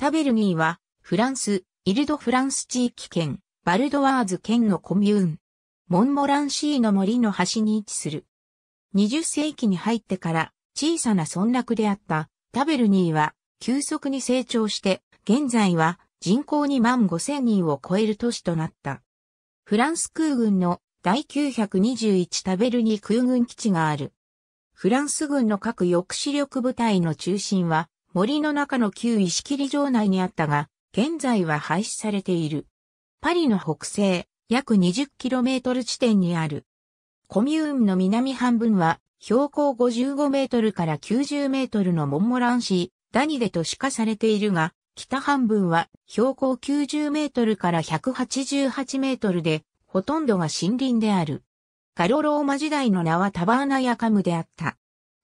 タベルニーは、フランス、イルドフランス地域圏、バルドワーズ県のコミューン。モンモランシーの森の端に位置する。20世紀に入ってから小さな村落であったタベルニーは急速に成長して現在は人口2万5千人を超える都市となった。フランス空軍の第921タベルニー空軍基地がある。フランス軍の各抑止力部隊の中心は森の中の旧石切城内にあったが、現在は廃止されている。パリの北西、約 20km 地点にある。コミューンの南半分は標高55メートルから90メートルのモンモランシー、ダニデと化されているが、北半分は標高90メートルから188メートルで、ほとんどが森林である。ガロローマ時代の名はタバーナヤカムであった。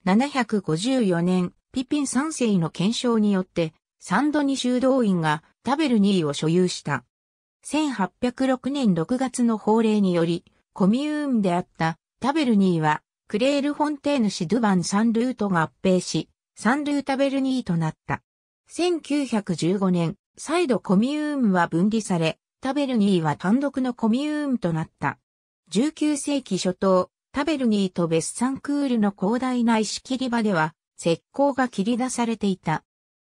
754年、ピピン三世の検証によって、サンドニ修道院がタベルニーを所有した。1806年6月の法令により、コミューンであったタベルニーは、クレール・フォンテーヌ市ドゥバン・サンルーと合併し、サンルータベルニーとなった。1915年、再度コミューンは分離され、タベルニーは単独のコミューンとなった。19世紀初頭、タベルニーとベッサンクールの広大な石切り場では、石膏が切り出されていた。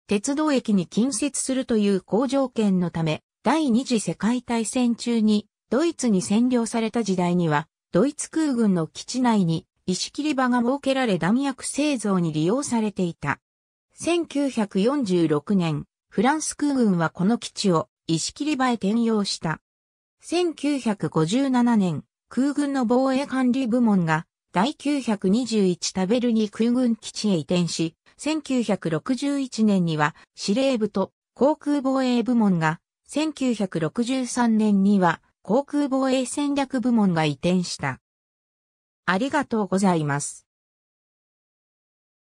鉄道駅に近接するという好条件のため、第二次世界大戦中にドイツに占領された時代には、ドイツ空軍の基地内に石切り場が設けられ弾薬製造に利用されていた。1946年、フランス空軍はこの基地を石切り場へ転用した。1957年、空軍の防衛管理部門が第921タベルニ空軍基地へ移転し、1961年には司令部と航空防衛部門が、1963年には航空防衛戦略部門が移転した。ありがとうございます。